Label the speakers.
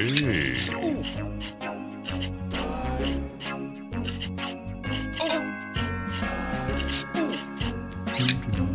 Speaker 1: Ei. Uh. Uh. Uh.